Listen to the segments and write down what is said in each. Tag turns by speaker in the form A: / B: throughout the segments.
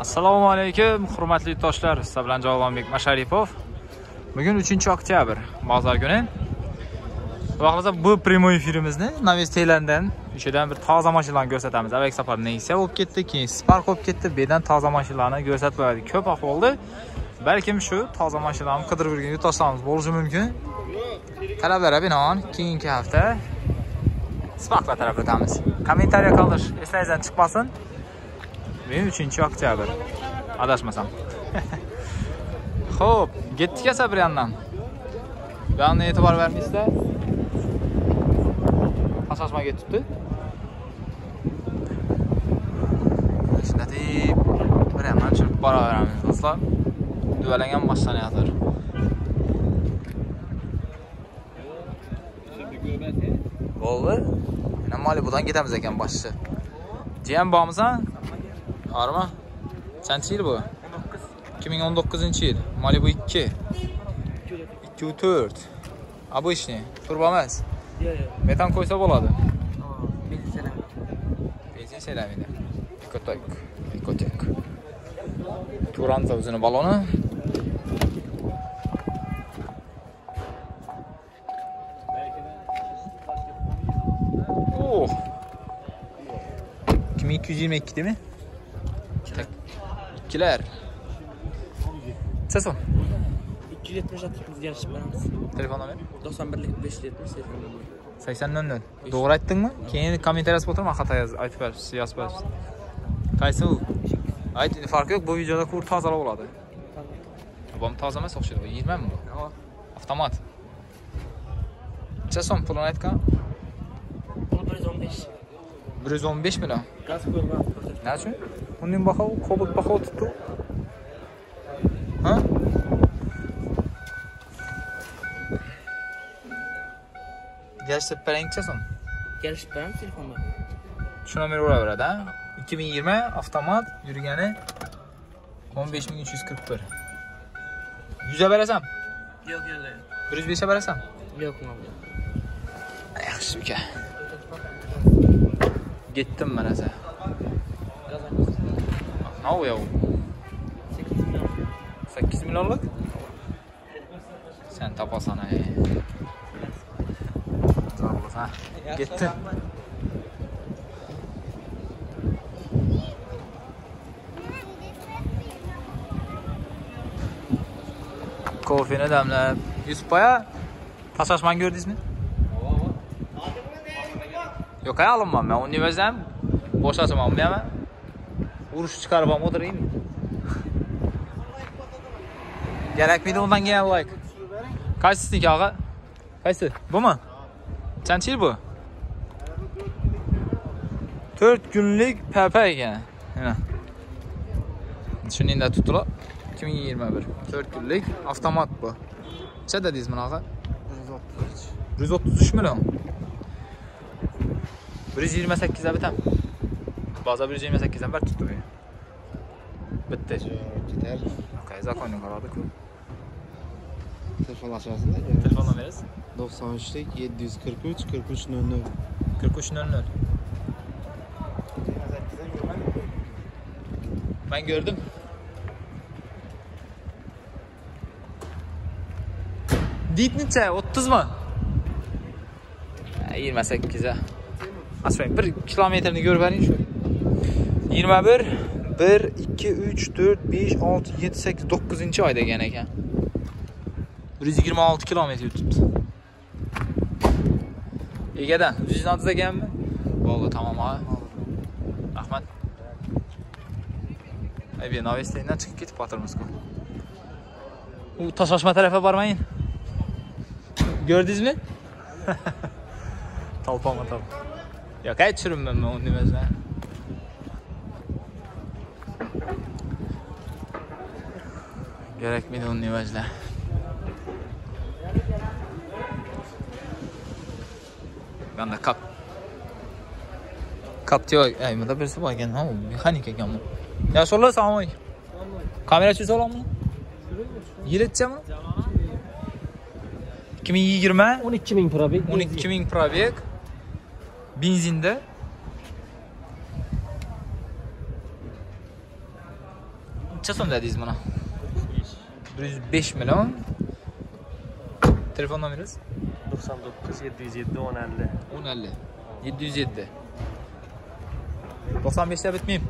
A: assalomu alaykum hurmatli yurtdoshlar sizlar bilan javlonbek masharipov. Bugun 3 oktyabr bozor kuni. Xudo xohlasa bu прямой efirimizni naves taylandan o'shadan bir toza mashinalarni ko'rsatamiz. Avvalgi safar nexia bo'lib ketdi keyin spark bo'lib ketdi bu yerdan toza mashinalarni ko'rsatib qo'yadi. Ko'p ahvolda balkim shu toza mashinalarni qidirib yurgan yurtdoshlarimiz bo'lishi mumkin. Talablarga binoan keyingi hafta sparklar taraf o'tamiz. Kommentariya qoldirish esingizdan chiqmasin. Men 3 oktyabr. Adashmasam. Ho'p ketdik esa bir yandan bu e'tibor bermaysizlar pasajma ketibdi. Shunda deb bir yandan chirib boraveramiz do'stlar. Duvalangan mashinayotir bo'ldi. Mana malibudan ketamiz ekan boshchi. Jiyan bormisan Arma. Sənçi il bu? 19. 2019-cu il. Malibu 2. 2-4. A bu işini? Turba məhz? Metan koysa boladı. Benzin selamı. Benzin selamı. Ekotek. Ekotek. Turanza uzun balonu. Oh. 2222 değil mi? Tak. İkiler. Ses o.
B: 276 biz yarışıp beramiz.
A: Telefon ver.
B: 91 570 telefon.
A: 80 00. Doğru ayttın mı? Keyin kommentariy yozib o'tirma xato yoz aytib ber, yozib ber. Qaysi u? Ayt, farqi yo'q, bu videoda kur tozalab bo'ladi. Bu toza emas o'xshaydi bu. 20 mi bu? Avtomat. Necha so'm pulini aytgan?
B: Bunu 115.
A: 115 million.
B: Gaz koyulmaz.
A: Nima uchun? Undan baho, tutdi. Ha? Gerçi parangcha so'm.
B: Yarışıp beramiz telefonda.
A: Shu nomer uraveradi, ha? 2020 avtomat yurgani 15341. 100 ga berasan?
B: Yok yok yok.
A: 105 ga berasan?
B: Yok mu abi?
A: Yaxshi uka. Sa.
B: Gaz ayımız.
A: Ne u yo'q?
B: 8 milyon.
A: 8 millionlik? Sen topasan ey. Zo'r bo'lsa. Ketdim. Kofeni damlab. Yusuf aya, tashlashmani ko'rdingizmi? yo'q olimman man universam boshqasini olmayman urush chiqarib ham o'tiring kerak undan keyin like. Qaysi sizniki og'a? Qaysi? Bumi? Nechanchi yil bu? To'rt kunlik papa ekan. Shuningda tutila ikki ming yigirma bir. To'rt kunlik avtomat bu. Necha dedingiz bunaqa yuz o'ttiz uch million. 128 ga bitam. Baza 128 dan bir tutdi. Bitta.
C: Gider.
A: Okay, zakonga qaradi-ku.
C: Telefon aşağısında.
A: Telefon nomeringiz?
C: 93 743 43 00.
A: 4300. Ben gördüm. Dit neçe? 30 mu? 28 Açmayın. 1 kilometrini gör verin şu. 21 1 2 3 4 5 6 7 8 9 ayda gene ekan. 126 kilometre tuttu. Ege'den. Düzün adı da gelme. Vallahi tamam abi. Rahmet. Ay bir Navesliğinden çıkıp gidip batırmış bu. Bu taşlaşma tarafa varmayın. Gördünüz mü? talpa mı talpa? Ya kayıt çürüm ben onu demez ne? Gerek miydi onu demezler? Ben de kap. Kap diyor. Ey burada birisi var gene. Ha, mekanik ekan bu. Ya solla assalomu alaykum. Kamera çiz olamı? Yilitcha mi? 2020
B: 12 bin probek.
A: 12 bin probek benzinde. Necha so'm dedingiz buni bir yuz besh million telefon nomeringiz
B: to'qson to'qqiz yetti yuz yetti o'n ellik
A: o'n ellik yetti yuz yetti to'qson beshda bitmaymi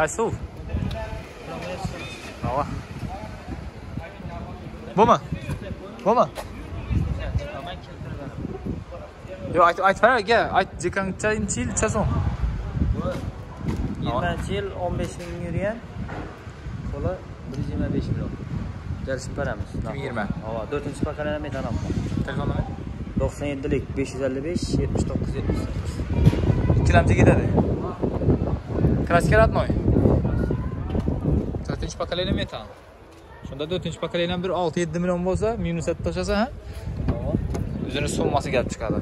A: bo'ldi bo'ldi tamom ha qaysi suv Bravo. Bumi? Bumi? Yo, ayt ayt ver aka, ayt jekancha inchi yil chason.
B: yigirmanchi yil o'n besh ming yurgan to'la bir yuz yigirma besh million jalishib beramiz
A: 2020.
B: havo to'rtinchi pokoleniya metanol
A: Telefon nomer?
B: to'qson yettilik besh yuz ellik besh yetmish to'qqiz yetmish sakkiz
A: Ikkilamchi ketadi. Kraska родной. 4 pokoleniya metan. Shunda 4 pokoleniya bir 6-7 million bo'lsa, minus tashlasa, ha? O'zini summasi kelib chiqadi.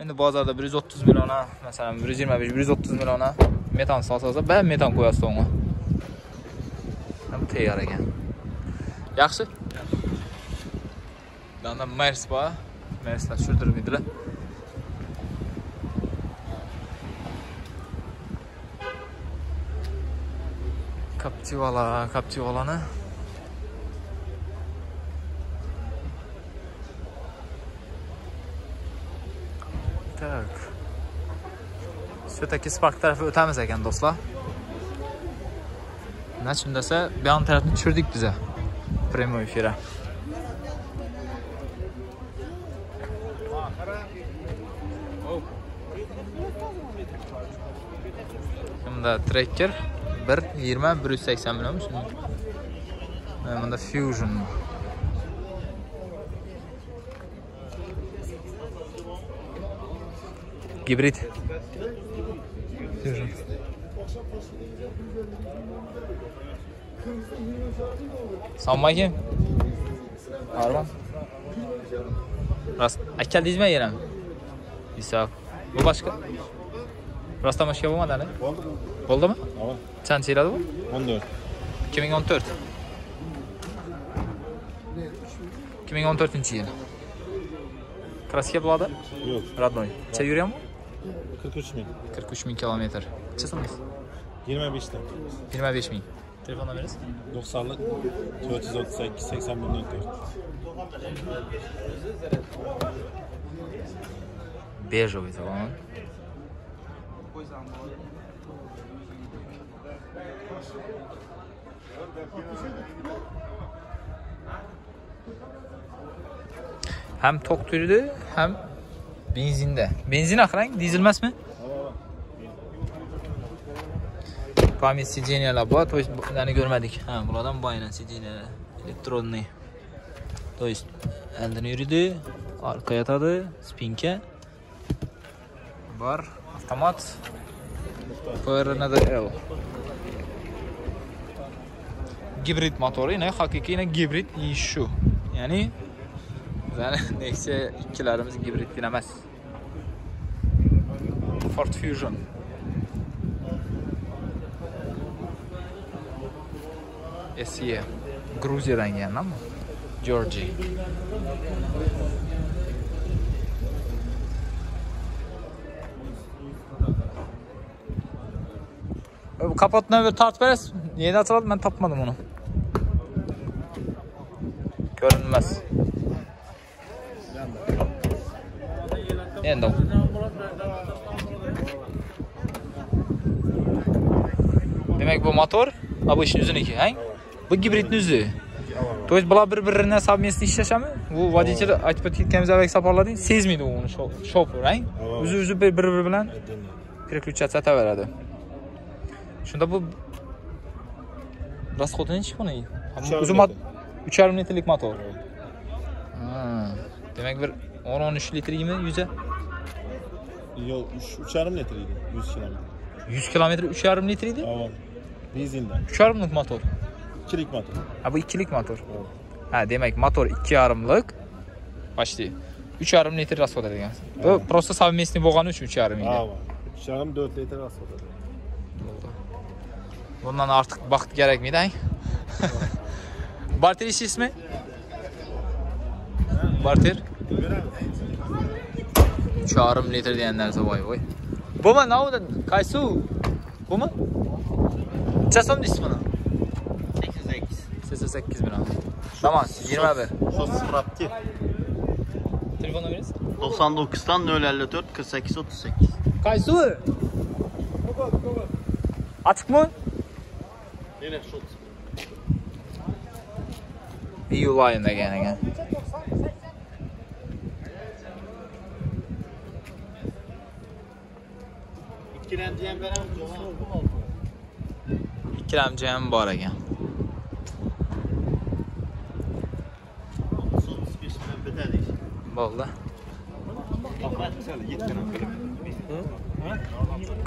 A: Endi bozorda 130 milliona, masalan 125, 130 milliona metan sotsa, ba metan qo'yasiz unga. Ham tayyor ekan. Yaxshi? Danda Mers bor. Merslar tushirtirmaydilar. Captiva, Captivalani. Tak. Svetaki Spark tarafı o'tamiz ekan do'stlar. Nachim desa, bu yon tarafni tushirdik biza. Prямой efira. Bunda Tracker 1 20 180 millionmi shuni? Mana bunda Fusion. Gibrid. Fusion. Assalomu alaykum. Arman. Rast akaldingizmi yana? Isoq. Bu boshqa? Rostdan boshqa bo'lmadi hali? Bo'ldimi?
C: Valla.
A: Sen Siralı mı?
C: 14.
A: 2014. 2014 yıl. Kraske Blada?
C: Yok.
A: Radnoy. Sen yürüyor mu?
C: 43 bin.
A: 43 bin kilometre. Çıksınız?
C: 25 bin.
A: 25 bin. Telefon numarası?
C: 90'lık 438 80 bin 4.
A: Beijo, Vitor. Hem tok türlü hem benzinde. Benzin akran, dizel emasmi? Pamять сиденьяlar bor, то есть bularni ko'rmadik. Ha, bulardan bu aynan сиденьяlar elektronniy. То есть oldin yuridi, orqa yotadi, spinka bor, avtomat. PRND L. Gibrid motori, yine haqiqiy yine gibrid ish shu. Ya'ni bizani Nexia ikkilarimiz gibridgina emas. Ford Fusion. SE. Gruziyadan kelganmi? Georgie. Bu kapotni bir tortib berasiz? Neydi açıladi? Ben topmadım onu. ko'rinmas endi demak bu motor a bu ishni o'ziniki ang bu gibridni o'zi то есть bular bir birini совместно ishlashami? Bu водитель aytib ketganimiz avvalgi safarlarda sezmaydi uni shofir ang o'zi o'zi bir biri bilan переключаться etaveradi shunda bu расходы nechi buni o'zi
C: 3'er
A: litrelik mat olur. Ha. Demek bir 10-13 litre gibi yüze.
C: Yok 3 yarım litreydi 100 kilometre.
A: 100 kilometre 3 yarım litreydi?
C: Evet. Dizelden.
A: 3 yarımlık motor.
C: 2'lik motor.
A: Ha bu 2'lik motor.
C: Evet.
A: Ha demek motor 2 yarımlık başlıyor. 3 yarım litre rasvat ediyor.
C: Evet.
A: Bu prosta savmiyesini boğanı 3 3
C: yarım. Evet. 3 yarım 4 litre rasvat ediyor.
A: Bundan artık bakt gerekmeydi. Barter ish ismi? Barter? uch yarim litr degan narsa voy voy bumi navida qaysi u bumi necha so'm deysiz buni
D: 88.
A: sakson sakkiz million damas yigirma bir
C: Sos Rapti.
A: telefon nomeringiz
C: 99'dan 054 48 38.
A: qaysi u ochiqmi
C: Yine şut.
A: iyul oyida ekan
C: again. ham beramiz
A: ikkilamchi ham bor ekan bo'ldi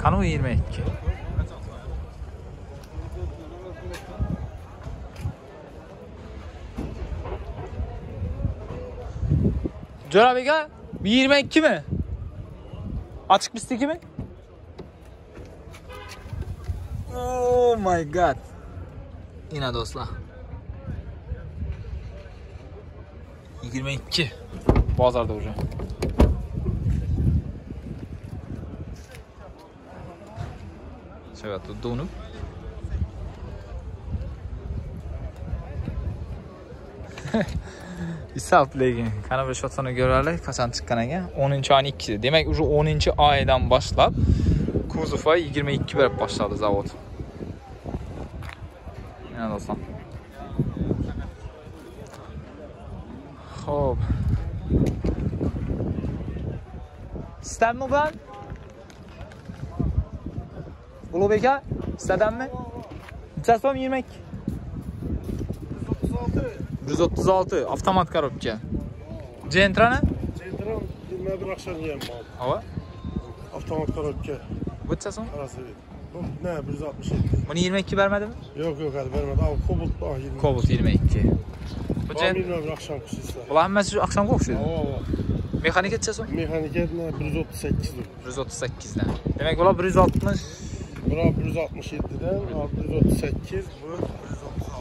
A: qanavi yigirma jo'rab aka bu yigirma ikkimi ochiq bistikimi oh my god ina do'stlar yigirma ikki bozorda уже Şöyle tuttu onu. Hisob lekin qana bir shotini ko'raylik qachon chiqqan ekan 10 oyning 2 demak уже 10 oydan boshlab kuzova 22 berib boshladi zavod mana do'stlar ho'p sizdanmi bular ulug'bek aka sizdanmi necha so'm 22 136 avtomat korobka. Gentrani?
E: Gentra 21 akshaniyam bor.
A: Hava?
E: Avtomat
A: korobka.
E: Butchasimi? Razovit. Ne 167.
A: Buni 22 bermadimi?
E: Yo'q, yo'q, hali bermadi. Al Cobalt bor 20.
A: Cobalt 22. Bu gen.
E: Bilmayman akshamga o'xshaysizlar.
A: Bular hammasi akshamga o'xshaydi.
E: Ha, ha.
A: Mexanika
E: nechasi? Mexanika 138 dan.
A: 138 dan. Demak, bular 160
E: Bura 167 dan, 138 bu 136.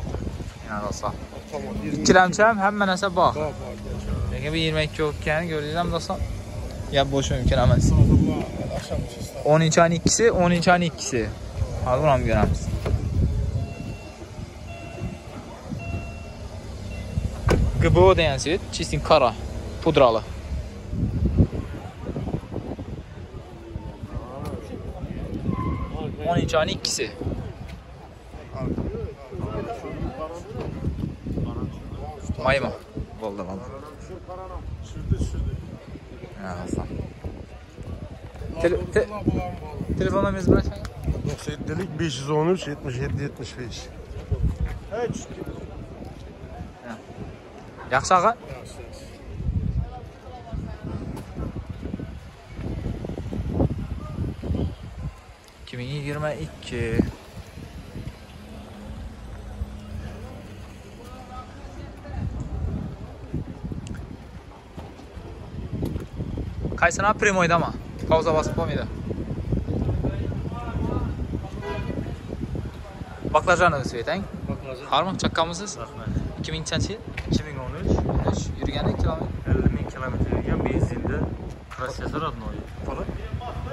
A: Yana rosa.
E: Tamam.
A: 22 kiləmçəm,
E: həm mənə isə
A: bax. Bir 22 okeanı görəcəm də sən.
E: Ya boş mümkün
A: əməz. 12 ayın ikisi, 12 ayın ikisi. Hadi buram görəmiz. Qıbo deyən sit, çistin kara, pudralı. On ayın ikisi. Mayma. Boldan aldım.
E: Sürdü sürdü.
A: Ha Hasan. Te
E: te
A: Telefonla biz bırakın.
E: 97'lik 513 77 75. Hey
A: çıktı. Yaxşı ağa? Yaxşı. Kimin 22 qaysinam прямойдама pauza bosib bo'lmaydi. Baklajani sveting harmi chakkanmisiz
D: rahmat.
A: Ikki mingchanchi yil ikki ming o'n uch.
D: 2013.
A: uch yurgani kilometr.
D: 50 ming kilometr yurgan benzinda. Kraskasi родной
A: puli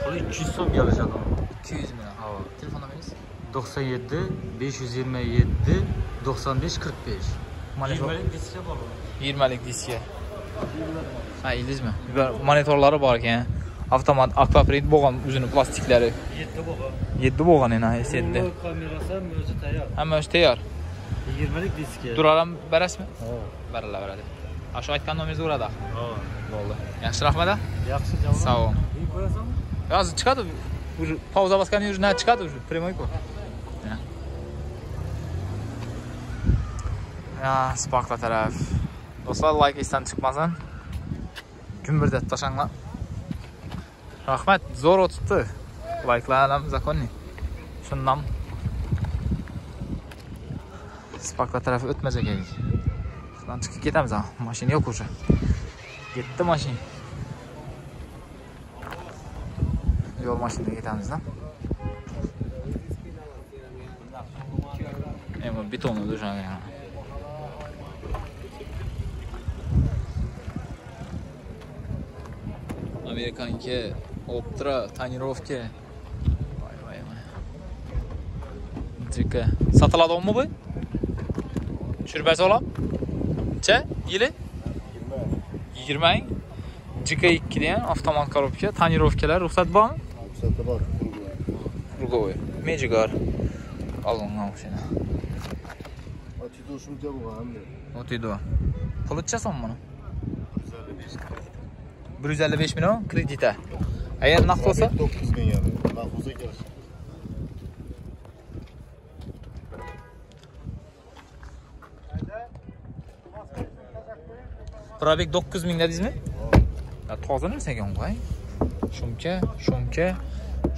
D: puli ikki yuz so'm kelishadi
A: ikki yuz ming. Ha telefon nomeringiz
D: to'qson yetti besh yuz
A: yigirma
D: yetti to'qson besh
A: qirq besh. Yigirmalik Ha, ildizmi? Bir monitorları var ki. Avtomat, akvaprint bo'lgan üzünü plastiklari.
D: 7 boğan.
A: 7 boğan en ayı 7.
D: Bu kamerası mövzu tayar.
A: Ha, mövzu tayar.
D: 20'lik
A: disk. Duraram
D: beres
A: mi? Oo. Berala berala. Aşağı etken nomizu
D: burada.
A: Oo. Oldu. Yaşı rahmada?
D: Yaşı canım.
A: Sağ ol.
D: İyi
A: koyasam mı? Yazı pauza baskan yürü chiqadi, çıkadı ucu. Primo yuk o. Ya. Ya, sparkla taraf. Dostlar like istan çıkmasın. Gümbürdəb daşanla. Rahmet zor oturttu. Like'layalım zakonni. Şundan. Sparkla tarafı ötmez geldik. Şuradan çıkıp gidelim zaten. Maşin yok uca. Gitti maşin. Yol maşinle gidelim zaten. Ama bir tonu düşen yani. Amerikaniki Optra tonirovka. Voy voy voy. Jika sotiladimi bu? Tushirib olam. Necha? Yili? 20 ming. Jika 2 degan avtomat korobka, tonirovkalar ruxsat bormi?
C: Ruhsatı var.
A: Rugovoy. Mejigar. Alıngan mashina.
C: Bu var mı?
A: O'taydi. Pul ichasan buni? 155 million kredita. Agar naqd bo'lsa,
C: 9 bin yani. Mahfuza geliş.
A: probek 9000 ming dedingizmi? Toza narsa ekan bu. Shumka, shumka,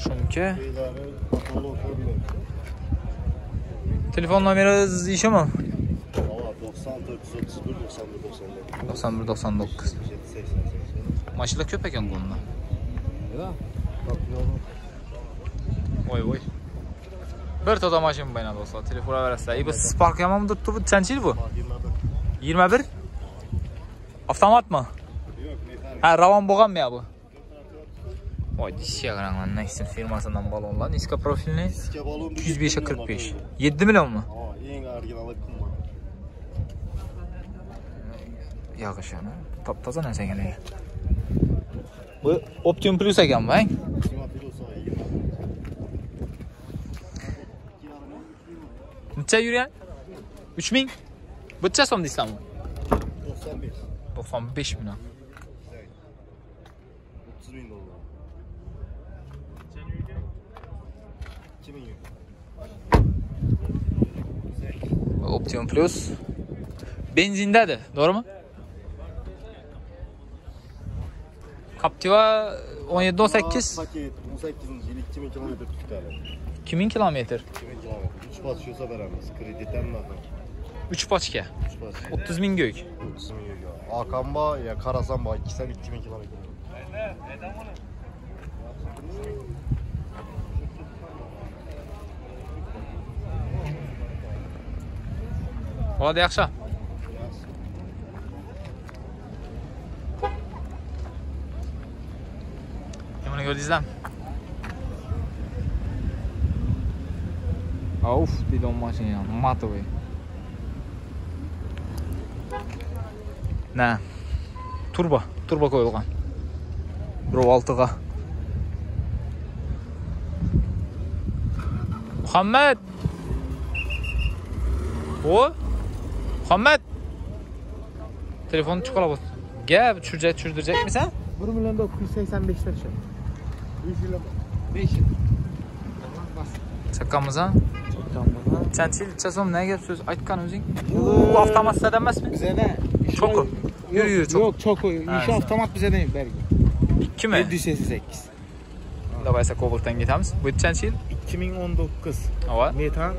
A: shumka. Telefon nomeringiz ishimi?
C: Valla 90 431 91 94.
A: 91 99.
C: 80 80.
A: Mashina ko'p ekan bunda.
C: Ya. Bak yolun.
A: Voy voy. Bir to'da mashina bayna do'stlar, telefon berasizlar. E bu Spark yomon turibdi bu qancha yil bu?
C: Mahkemede.
A: 21? Avtomatmi?
C: Yok mekanik.
A: Ha, ravon bo'lganmi ya bu? Voy, dishga qarang, Nexon firmasidan balonlar, niska profilni
C: Sike balon
A: 205 ga 45. 7 millionmi?
C: Aa, en orijinali kumma.
A: Toza narsa ekan lekin. Bu Optimum Plus ekan bu, ang?
C: Kima pilosu var. 20.
A: Necha yurgan? 3000? Buncha so'm deysizlarmi?
C: 95.
A: 95 million.
C: 30 bin dolar. 2000 euro.
A: Optimum Plus. Benzindadir, to'g'rimi? Captiva 17 18
C: Paket 18. yıl 2000 kilometre tutarlar.
A: 2000 kilometr.
C: 2000 kilometre. 3 pas yiyorsa veremez. Krediden mi?
A: 3 pochka.
C: 3 pas.
A: 30 ming göy.
C: 30 bin euro. Hakan Bağ ya 2 sen 2000 kilometre.
A: Bo'ladi yaxshi. Nimani ko'rdingizlar? Uf, deydi mashina, matovoy. Na. Turbo, turbo qo'yilgan. 1.6 ga. Muhammad. O? Muhammed. Telefonu çıkarabot. Gel çürce çürdürecek misin?
B: 1 milyon 985 lira şu. 3 yıl. 5 yıl.
A: Çakamıza.
B: Çakkamda.
A: Çençil çasom ne gel söz aytkan özün. Bu avtomat size denmez mi?
B: Bize ne?
A: Çok. Yürü yürü çok.
B: Yok çok o.
A: Ha,
B: İş avtomat bize değil belki.
A: İki mi?
B: 788.
A: Davaysa Cobalt'tan gidemiz. Bu çençil.
B: 2019
A: Ava.
B: metan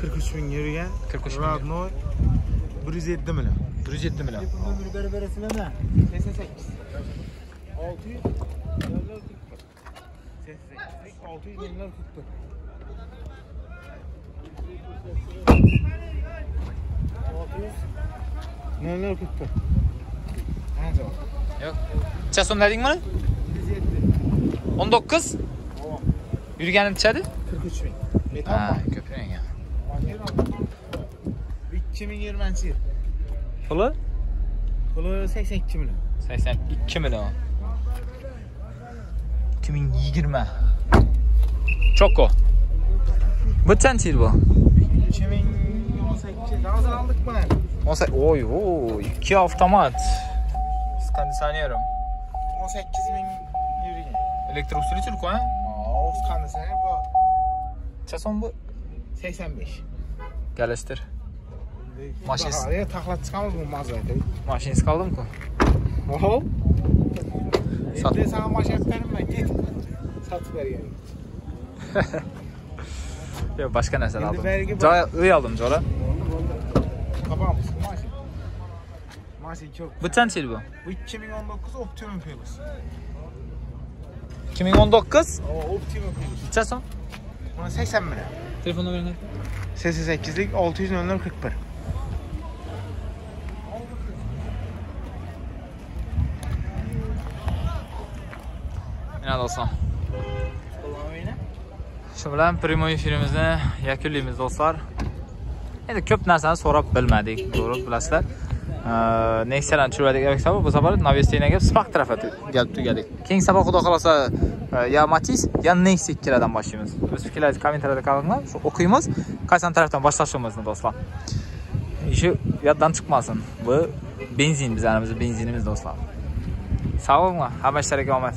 B: 43 bin yürüyen
A: 43 bin.
B: Radno 107 milyon
A: 107 milyon.
B: Müdürü veresine ne? 88 600 600 milyonlar tuttu. 600 milyonlar tuttu.
A: Yok. Çasom dedin mi? 19. Yürügenim çadı?
B: 43 bin. Metan
A: Ha, köprüne gel.
B: 2020 yıl.
A: Pulu?
B: Kulu 82 milyon.
A: 82 milyon. 2020. Çok o. Bu çençil bu.
B: 2018 daha azal aldık mı?
A: 18. Oy oy. İki avtomat. Skandisanyarım.
B: 18 bin yürüyen.
A: Elektrik usulü Türk o ha?
B: Aa, o skandisanya bu.
A: Çason bu.
B: 85.
A: Geliştir. Maşins.
B: Bahaya takla çıkamaz bu mağazaydı.
A: Maşiniz kaldı mı ki?
B: Oho.
A: Sat.
B: Şimdi sana maş yaparım ben git. Sat ver yani.
A: Yok başka
B: Şimdi
A: aldım? Caya, iyi aldım Cora.
B: Kapağım mısın maşı? Maşı çok.
A: Bu çençil bu.
B: Bu 2019 Optimum Plus.
A: 2019.
B: O Optimum Plus.
A: Çason.
B: Buna 80 milyon.
A: Telefon numaranı.
B: 88'lik 600 milyon 41.
A: aynan do'stlar shu bilan prямой efirimizni yakunlaymiz do'stlar. Endi ko'p narsani so'rab bilmadik to'g'ri bilasizlar. Nexialarni tushirdik sabab bu safar novestinaga spark tarafga kelib tugadik keyingi safar xudo xohlasa e, yo matiz yo nexia ikkilardan boshlaymiz. O'z fikrlaringizni kommentariyada qoldiringlar shu o'qiymiz qaysi tarafdan boshlashimizni do'stlar. Shu yoddan chiqmasin bu benzin bizlarimizni benzinimiz do'stlar. Sog' bo'linglar hamma ishlarga omad